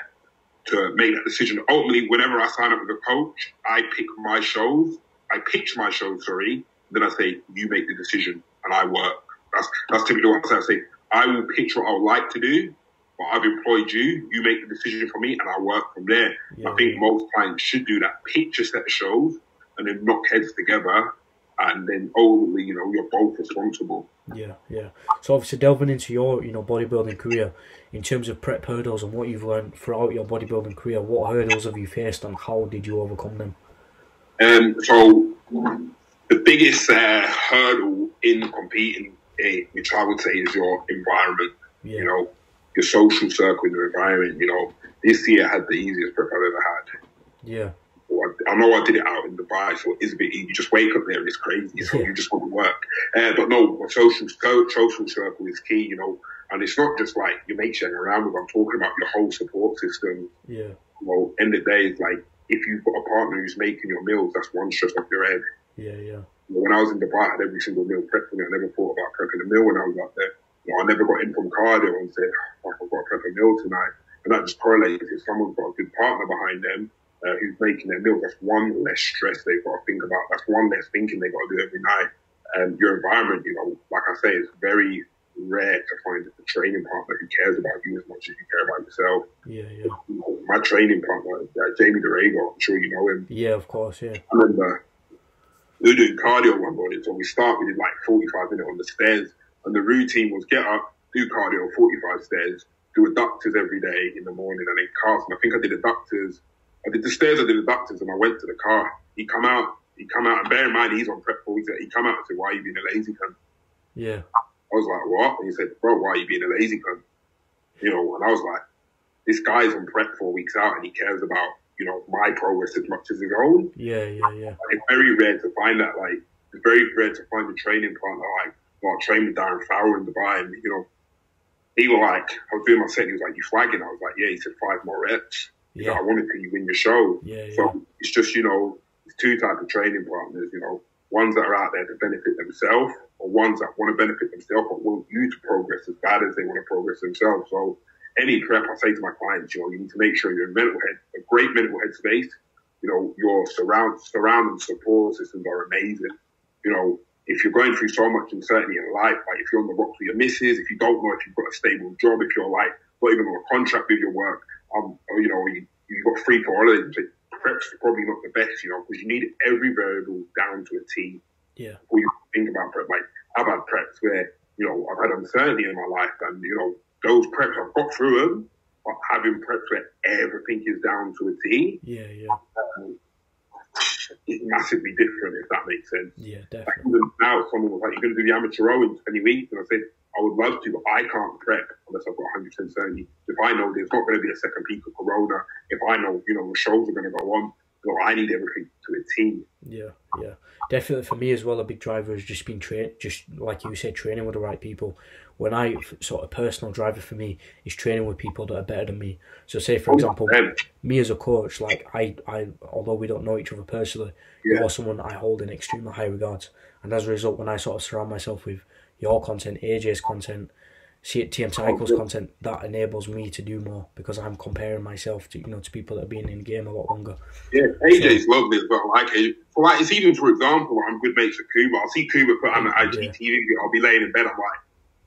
to make that decision. Ultimately, whenever I sign up with a coach, I pick my shows. I pitch my shows, sorry. Then I say, you make the decision, and I work. That's that's typically what I say. I say, I will pitch what I would like to do, but I've employed you. You make the decision for me, and I work from there. yeah. I think most clients should do that. Pitch a set of shows, and then knock heads together, and then ultimately, you know, you're both responsible. Yeah, yeah. So obviously delving into your, you know, bodybuilding career, in terms of prep hurdles and what you've learned throughout your bodybuilding career, what hurdles have you faced and how did you overcome them? Um, so the biggest uh, hurdle in competing, which I would say is your environment. Yeah, You know, your social circle your environment. You know, this year I had the easiest prep I've ever had. yeah, Well, I know I did it out in Dubai, so it's a bit easy. You just wake up there, it's crazy, so Yeah. you just want to work. Uh, but no, my social social circle is key, you know, and it's not just like your mates you're around with. I'm talking about your whole support system. yeah, Well, end of the day, it's like if you've got a partner who's making your meals, that's one stress off your head. yeah, yeah, When I was in Dubai, I had every single meal prepped for me. I never thought about prepping a meal when I was out there. You know, I never got in from cardio and said, oh, I've got to prep a meal tonight. And that just correlates if someone's got a good partner behind them uh, who's making their meals. That's one less stress they've got to think about. That's one less thinking they've got to do every night. And your environment, you know, like I say, it's very rare to find a training partner who cares about you as much as you care about yourself. yeah, yeah, my training partner, uh, Jamie Dorego, I'm sure you know him. yeah. Of course, yeah, I remember we were doing cardio one morning. So we start, we did like 45 minutes on the stairs. And the routine was get up, do cardio, 45 stairs, do adductors every day in the morning and then cast. And I think I did adductors I did the stairs, I did the doctors, and I went to the car. He come out, he come out, and bear in mind he's on prep for weeks. He come out and said, "Why are you being a lazy cunt?" Yeah. I was like, "What?" And he said, "Bro, why are you being a lazy cunt?" You know, and I was like, "This guy's on prep four weeks out, and he cares about you know my progress as much as his own." Yeah, yeah, yeah. It's very rare to find that. Like, it's very rare to find a training partner like, well, I trained with Darren Fowler in Dubai, and you know, he was like, I was doing my set, he was like, "You flagging?" I was like, "Yeah." He said, five more reps." You know, Yeah. I wanted to you win your show. Yeah, yeah. So it's just, you know, it's two types of training partners, you know, ones that are out there to benefit themselves or ones that want to benefit themselves but want you to progress as bad as they want to progress themselves. So any prep, I say to my clients, you know, you need to make sure you're in mental head, a great mental head space. You know, your surround, surrounding support systems are amazing. You know, if you're going through so much uncertainty in life, like if you're on the rocks with your missus, if you don't know if you've got a stable job, if you're like not even on a contract with your work, um, or, you know, you, you've got free for holidays, so prep's probably not the best, you know, because you need every variable down to a T Yeah. before you think about prep. Like I've had preps where, you know, I've had uncertainty in my life and, you know, those preps, I've got through them, but having preps where everything is down to a T Yeah, yeah. um, is massively different, if that makes sense. Yeah, Like definitely. even now, someone was like, "You're going to do the amateur rowing in 20 weeks," and I said, "I would love to, but I can't prep unless I've got 100 percent certainty. If I know there's not going to be a second peak of corona, if I know you know the shows are going to go on, know, I need everything to a T. Yeah, yeah. Definitely for me as well, a big driver has just been train, just like you said, training with the right people. When I sort of personal driver for me is training with people that are better than me. So say for oh, example, me as a coach, like I, I, although we don't know each other personally, Yeah. you're someone I hold in extremely high regards. And as a result, when I sort of surround myself with your content, AJ's content, TM oh, Cycles good. content, that enables me to do more because I'm comparing myself to you know to people that have been in the game a lot longer. yeah, AJ's lovely as well. Like, for like, it's even for example, I'm good mates with Kuba. I'll see Kuba put on an IGTV video. I'll be laying in bed. I'm like,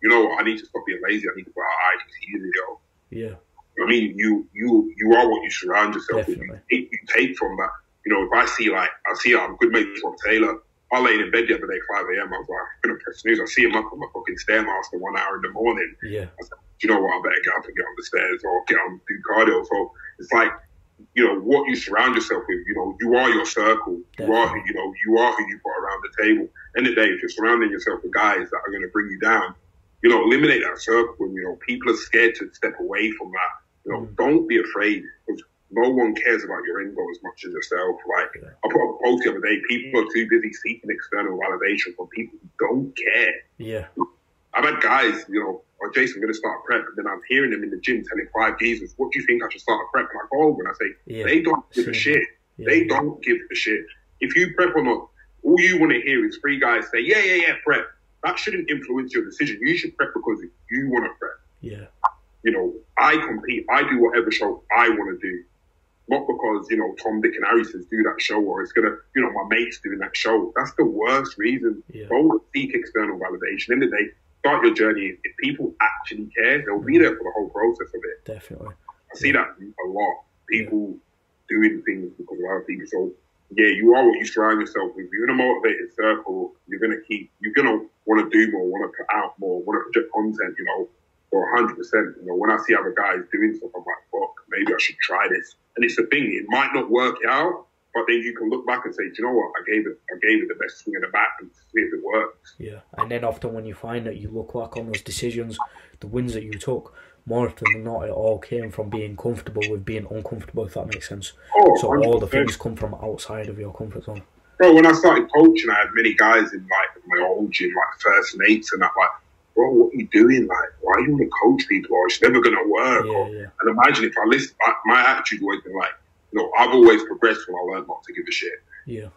you know what? I need to stop being lazy. I need to put out an IGTV video. Yeah, I mean, you you you are what you surround yourself with. You take, you take from that. You know, if I see like I see I'm good mates with Taylor. I lay in bed the other day, five a.m. I was like, I'm gonna press snooze. I see him up on my fucking stairmaster one hour in the morning. yeah, I said, you know what? I better get up and get on the stairs or get on do cardio. So it's like, you know, what you surround yourself with. You know, you are your circle. You are who you know. You are who you put around the table. End of the day, if you're surrounding yourself with guys that are going to bring you down, you know, eliminate that circle. And you know, people are scared to step away from that. You know, Mm. don't be afraid because no one cares about your end goal as much as yourself. Like Yeah. I put up a post the other day. People are too busy seeking external validation from people who don't care. yeah, I've had guys, you know, oh, Jason, I'm going to start prep. And then I'm hearing them in the gym telling five geezers, what do you think I should start a prep? And I go over and I say, yeah. they don't give a shit. yeah. They don't give a shit. If you prep or not, all you want to hear is three guys say, yeah, yeah, yeah, prep. That shouldn't influence your decision. You should prep because you want to prep. Yeah, You know, I compete. I do whatever show I want to do. Not because, you know, Tom, Dick and Harry says do that show or it's going to, you know, my mate's doing that show. That's the worst reason. yeah, seek external validation. In the day, start your journey. If people actually care, they'll be there for the whole process of it. definitely. I see that a lot. People doing things because of other people. So yeah, you are what you surround yourself with. You're in a motivated circle. You're gonna keep. You're gonna want to do more. Want to put out more. Want to project content. You know, for hundred percent. You know, when I see other guys doing stuff, I'm like, fuck, maybe I should try this. And it's the thing. It might not work out, but then you can look back and say, do you know what? I gave it. I gave it the best swing of the bat and see if it works. Yeah, and then often when you find that you look back on those decisions, the wins that you took, more often than not, it all came from being comfortable with being uncomfortable. If that makes sense. Oh, So all the things come from outside of your comfort zone. Bro, when I started coaching, I had many guys in like my old gym, like first mates, and I'm like, bro, what are you doing? Like, why do you want to coach people? Or it's never gonna work. Yeah, Or, yeah, and imagine if I listen, I, my attitude always been like, you know, I've always progressed when I learned not to give a shit. yeah,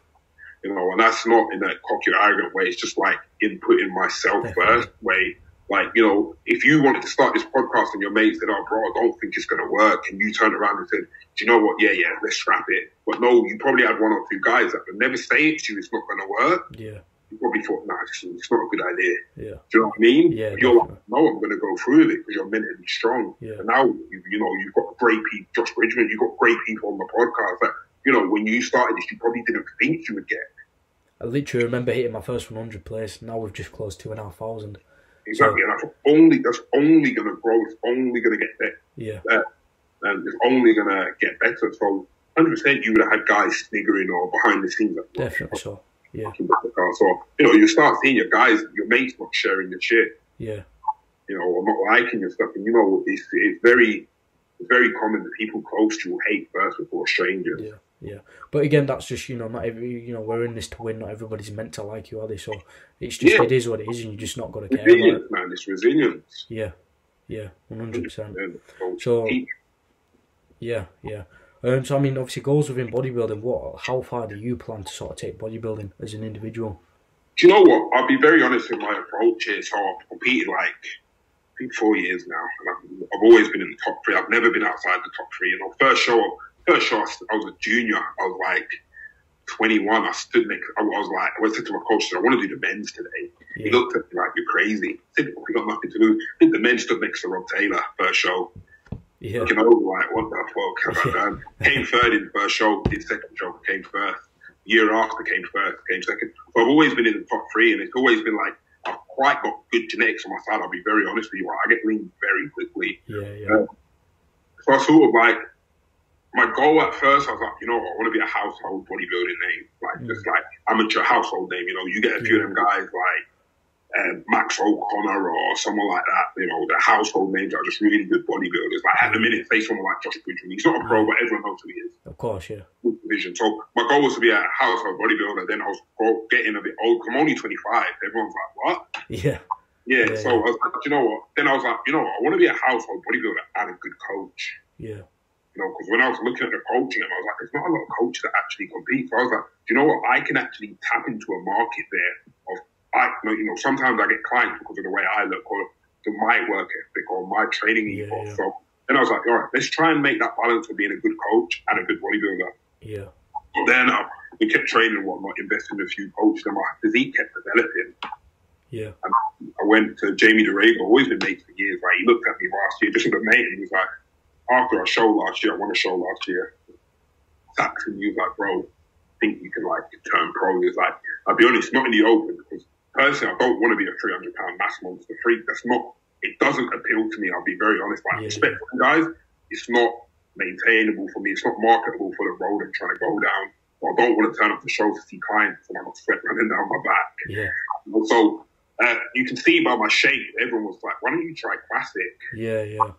You know, and that's not in a cocky arrogant way. It's just like inputting myself Definitely. first way. Like, you know, if you wanted to start this podcast and your mate said, oh, bro, I don't think it's going to work. And you turned around and said, do you know what? Yeah, yeah, let's scrap it. But no, you probably had one or two guys that would never say it to you. It's not going to work. yeah, You probably thought, nah, it's, it's not a good idea. yeah, Do you know what I mean? Yeah, But you're like, no, I'm going to go through with it because you're mentally strong. Yeah. And now, you, you know, you've got great people, Josh Bridgman, you've got great people on the podcast that, you know, when you started this, you probably didn't think you would get. I literally remember hitting my first 100 place. Now we've just closed two and a half thousand. Exactly. and that's only, that's only going to grow. It's only going to get better. Yeah, uh, And it's only going to get better. So, hundred percent you would have had guys sniggering or behind the scenes. Like, Definitely so. Yeah. So you know, you start seeing your guys, your mates not sharing your shit. Yeah. You know, or not liking your stuff, and you know, it's it's very it's very common that people close to you hate first before strangers. Yeah. Yeah, but again, that's just you know not every you know we're in this to win. Not everybody's meant to like you, are they? So it's just Yeah. it is what it is, and you're just not got to care. About Resilience, it. man. It's resilience. Yeah, yeah, one hundred percent. So, Yeah, yeah. Um, so I mean, obviously, goals within bodybuilding. What? How far do you plan to sort of take bodybuilding as an individual? Do you know what? I'll be very honest with my approach here. So I've competed like I think four years now, and I've, I've always been in the top three. I've never been outside the top three. You know, first show, first show, I was- I was a junior. I was like 21. I stood next. I was like, I went to my coach. I want to do the men's today. He looked at me like you're crazy. I said, we got nothing to do. I think the men stood next to Rob Taylor first show. yeah, Looking over like, what the fuck have I done? Came third in the first show, did second show, came first. Year after came first, came second. So I've always been in the top three, and it's always been like I've quite got good genetics on my side. I'll be very honest with you. I get lean very quickly. yeah, yeah, um, So I sort of like my goal at first. I was like, you know, what, I want to be a household bodybuilding name, like Mm. just like amateur household name. You know, you get a few of them guys like um, Max O'Connor or someone like that. You know, the household names are just really good bodybuilders. Like at the minute, say someone like Josh Bridgman. He's not a pro, but everyone knows who he is. of course, yeah, Good Division. So my goal was to be a household bodybuilder. Then I was getting a bit old. I'm only 25. Everyone's like, what? yeah, Yeah. Yeah, so yeah. I was like, you know what? Then I was like, you know what? I want to be a household bodybuilder and a good coach. yeah, You know, because when I was looking at the coaching, I was like, there's not a lot of coaches that actually compete. So I was like, do you know what? I can actually tap into a market there of, I, you know, sometimes I get clients because of the way I look or my work ethic or my training Yeah, ethos. yeah. So then I was like, all right, let's try and make that balance of being a good coach and a good bodybuilder. yeah, But then uh, we kept training and whatnot, investing in a few coaches, and my physique kept developing. yeah, And I went to Jamie DeRago, always been mates for years. Like he looked at me last year, just with a mate, and he was like, after a show last year, I won a show last year. Saxon, he was like, bro, I think you can like turn pro. He was like, I'll be honest, not in the open because personally, I don't want to be a 300 pound mass monster freak. That's not, it doesn't appeal to me. I'll be very honest. Like, Yeah, respect for guys, it's not maintainable for me. It's not marketable for the road I'm trying to go down. But I don't want to turn up the show to see clients and I've got sweat running down my back. yeah, So uh, you can see by my shape, everyone was like, "Why don't you try classic?" yeah, yeah,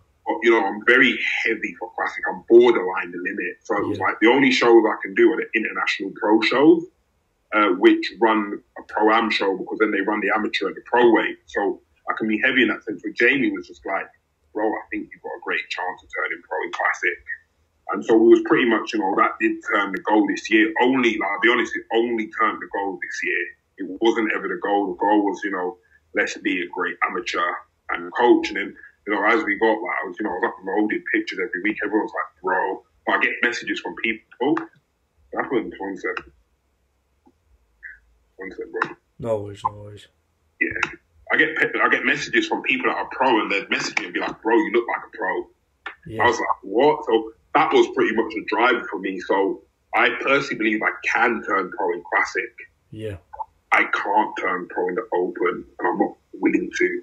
you know, I'm very heavy for classic. I'm borderline the limit. So it was Yeah. like the only shows I can do are the international pro shows, uh, which run a pro am show because then they run the amateur and the pro weight. So I can be heavy in that sense. But Jamie was just like, "Bro, I think you've got a great chance of turning pro in classic." And so it was pretty much, you know, that did turn the goal this year. Only, like, I'll be honest, it only turned the goal this year. It wasn't ever the goal. The goal was, you know, let's be a great amateur and coach. And then, you know, as we got, like, I was, you know, I was uploading pictures every week. Everyone was like, bro. But I get messages from people. Oh, that happened. One sec. One bro. no worries, no worries. Yeah. I get I get messages from people that are pro and they'd message me and be like, bro, you look like a pro. I was like, what? So that was pretty much a driver for me. So I personally believe I can turn pro in classic. yeah, I can't turn pro in the open, and I'm not willing to.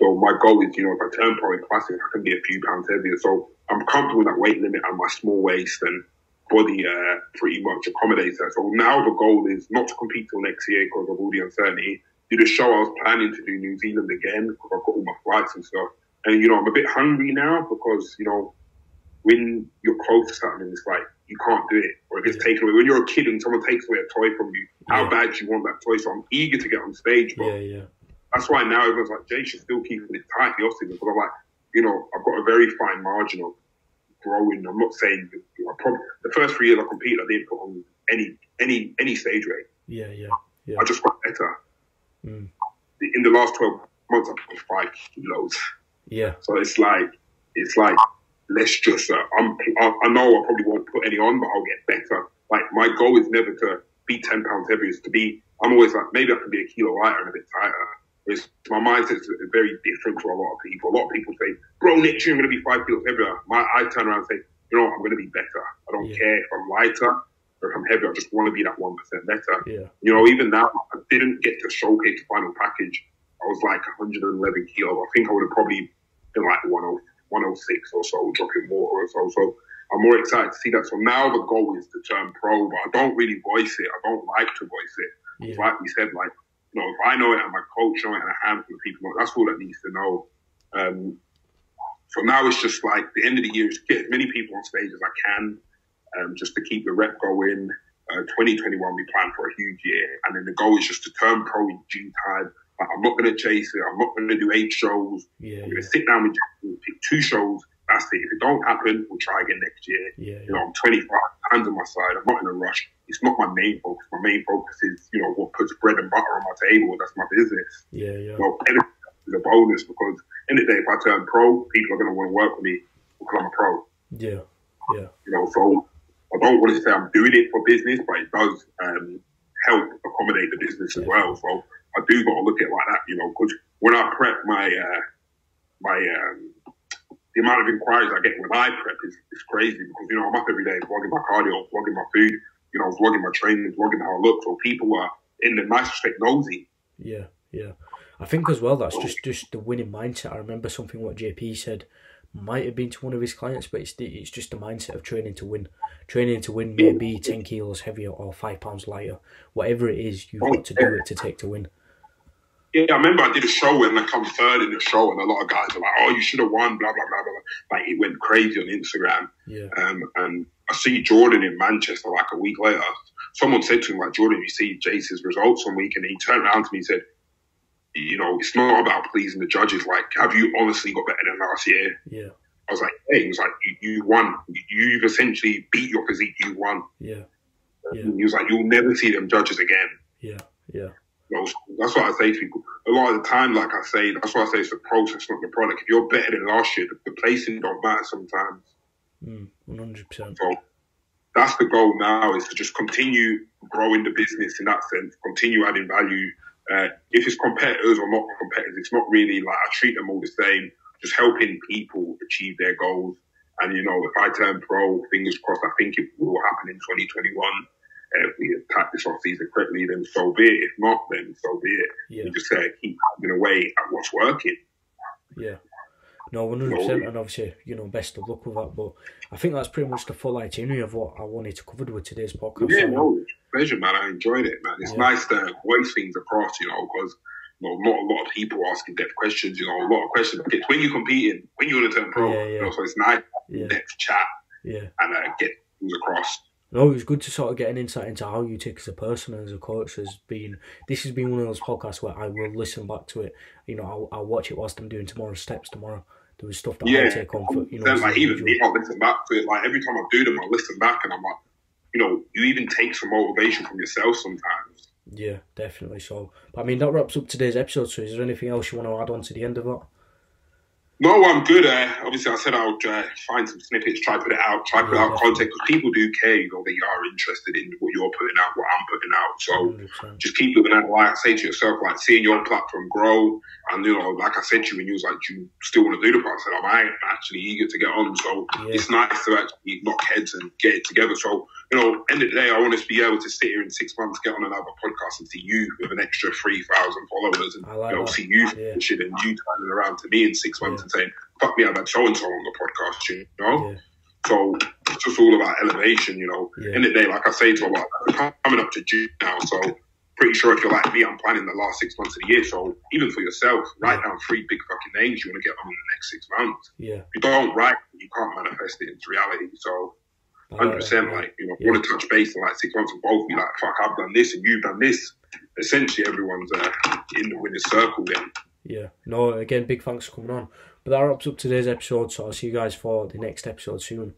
So my goal is, you know, if I turn pro in classic, I can be a few pounds heavier. So I'm comfortable with that weight limit and my small waist and body uh, pretty much accommodates that. So now the goal is not to compete till next year because of all the uncertainty. Do the show I was planning to do New Zealand again because I've got all my flights and stuff. And you know, I'm a bit hungry now because you know when you're close to something, it's like you can't do it or it gets taken away. When you're a kid and someone takes away a toy from you, how Yeah. bad do you want that toy? So I'm eager to get on stage, but yeah, yeah, that's why now everyone's like, Jay should still keeping it tight, the Austin, because I'm like, you know, I've got a very fine margin of growing. I'm not saying that, you know, I probably, the first three years I competed, I didn't put on any any any stage weight. yeah, yeah, yeah, I just got better. Mm. In the last 12 months, I've put five kilos. yeah, So it's like, it's like, let's just, uh, I'm, I, I know I probably won't put any on, but I'll get better. Like, my goal is never to be 10 pounds heavier, it's to be, I'm always like, maybe I can be a kilo lighter and a bit tighter. My mindset is very different to a lot of people. A lot of people say, bro, next year I'm going to be five kilos heavier. My, I turn around and say, you know what, I'm going to be better. I don't Yeah. care if I'm lighter or if I'm heavier. I just want to be that 1% better. yeah, You know, even now, I didn't get to showcase the final package. I was like 111 kilos. I think I would have probably been like 10 106 or so, dropping more or so. So I'm more excited to see that. So now the goal is to turn pro, but I don't really voice it. I don't like to voice it. Yeah. Like we said, like you know, if I know it and my coach know it and a handful of people know it, that's all that needs to know. Um, so now it's just like the end of the year is get as many people on stage as I can, um, just to keep the rep going. Uh, 2021, we plan for a huge year, and then the goal is just to turn pro in due time. Like, I'm not going to chase it. I'm not going to do eight shows. Yeah, I'm going to yeah. sit down with you, pick two shows. That's it. If it don't happen, we'll try again next year. Yeah, you know, I'm 25, hands on my side. I'm not in a rush. It's not my main focus. My main focus is, you know, what puts bread and butter on my table. That's my business. Yeah, yeah. Well, is a bonus because in the day, if I turn pro, people are going to want to work with me because I'm a pro. Yeah, yeah. You know, so I don't want to say I'm doing it for business, but it does um, help accommodate the business as well. So I do got to look at it like that, you know, because when I prep my uh, my um, the amount of inquiries I get when I prep is, is crazy because you know I'm up every day vlogging my cardio, vlogging my food, you know, vlogging my training, vlogging how I look. So people are in the nice respect nosy. Yeah, yeah. I think as well that's just just the winning mindset. I remember something what JP said might have been to one of his clients, but it's the, it's just the mindset of training to win. Training to win may be ten kilos heavier or five pounds lighter, whatever it is, you've got to do it to take to win. Yeah, I remember I did a show and I come third in the show, and a lot of guys are like, "Oh, you should have won," blah blah blah blah. Like it went crazy on Instagram. Yeah. Um, and I see Jordan in Manchester like a week later. Someone said to him like, "Jordan, you see Jase's results one week," and he turned around to me and said, you know, it's not about pleasing the judges. Like, have you honestly got better than last year? Yeah. I was like, hey, he was like, you, you won. You've essentially beat your physique. You won. Yeah. yeah. He was like, you'll never see them judges again. Yeah. Yeah. You know, that's what I say to people. A lot of the time, like I say, that's why I say it's the process, not the product. If you're better than last year, the, the placing don't matter sometimes. Mm, 100%. So that's the goal now is to just continue growing the business in that sense, continue adding value uh, if it's competitors or not competitors, it's not really like I treat them all the same. Just helping people achieve their goals. And you know, if I turn pro, fingers crossed, I think it will happen in 2021. Uh, if we attack this off season correctly, then so be it. If not, then so be it. Yeah. You just uh, keep hammering away at what's working. Yeah. No, one hundred percent, and obviously, you know, best of luck with that. But I think that's pretty much the full itinerary of what I wanted to cover with today's podcast. Yeah, no, pleasure, man. I enjoyed it, man. It's yeah. nice to voice things across, you know, because you know, not a lot of people asking depth questions. You know, a lot of questions. When you're competing, when you're in a turn pro. Yeah, yeah. You know, so it's nice yeah. depth chat. Yeah, and uh, get things across. No, it was good to sort of get an insight into how you take as a person and as a coach. Has been this has been one of those podcasts where I will listen back to it. You know, I'll, I'll watch it whilst I'm doing tomorrow's steps tomorrow there was stuff that yeah, I take on for you know. Like even me, I listen back to it. Like every time I do them, I listen back and I'm like, you know, you even take some motivation from yourself sometimes. Yeah, definitely. So, but I mean, that wraps up today's episode. So, is there anything else you want to add on to the end of that? No, I'm good. Uh, obviously, I said I'll uh, find some snippets, try put it out, try put out content because people do care. You know, they are interested in what you're putting out, what I'm putting out. So just keep looking at like I say to yourself, like seeing your platform grow. And you know, like I said to you, when you was like, "Do you still want to do the part?" I said, "I'm actually eager to get on." So yeah. it's nice to actually knock heads and get it together. So you know, end of the day, I want to be able to sit here in six months, get on another podcast, and see you with an extra three thousand followers, and like you know, that. see you yeah. shit, and you turning around to me in six months yeah. and saying, "Fuck me, I've had so and so on the podcast," you know. Yeah. So it's just all about elevation, you know. Yeah. End of the day, like I say to a lot, coming up to June now, so pretty sure if you're like me, I'm planning the last six months of the year. So even for yourself, write down three big fucking names you want to get on in the next six months. Yeah. If you don't write, you can't manifest it into reality. So hundred percent. Like you know, yeah. want to touch base in like six months and both be like, "Fuck, I've done this and you've done this." Essentially, everyone's uh, in the winning circle then. Yeah. No. Again, big thanks for coming on. But that wraps up today's episode. So I'll see you guys for the next episode soon.